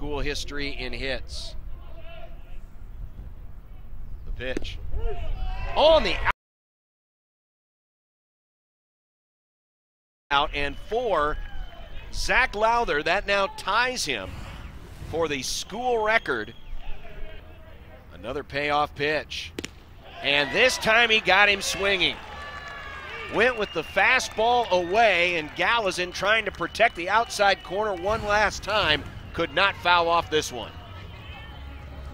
school history in hits. The pitch. On the out and four, Zac Lowther, that now ties him for the school record. Another payoff pitch. And this time he got him swinging. Went with the fastball away, and Galazin trying to protect the outside corner one last time. Could not foul off this one.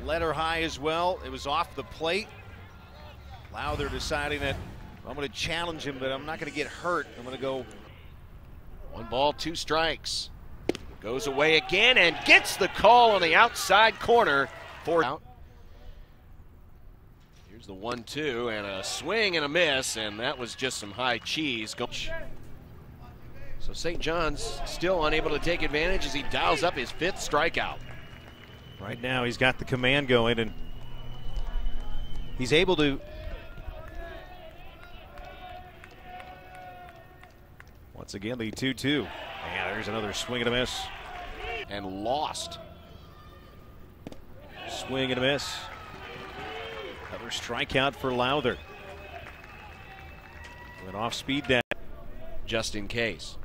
Letter high as well. It was off the plate. Lowther deciding that I'm going to challenge him, but I'm not going to get hurt. I'm going to go. One ball, two strikes. Goes away again and gets the call on the outside corner for out. Here's the one two and a swing and a miss, and that was just some high cheese. So St. John's still unable to take advantage as he dials up his fifth strikeout. Right now, he's got the command going, and he's able to. Once again, the 2 2. And there's another swing and a miss. And lost. Swing and a miss. Another strikeout for Lowther. Went off speed down. Just in case.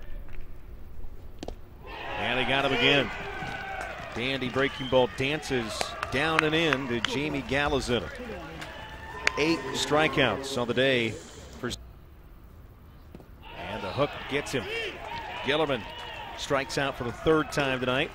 Got him again. Dandy breaking ball dances down and in to Jamie Galazin. Eight strikeouts on the day for. And the hook gets him. Gillerman strikes out for the third time tonight.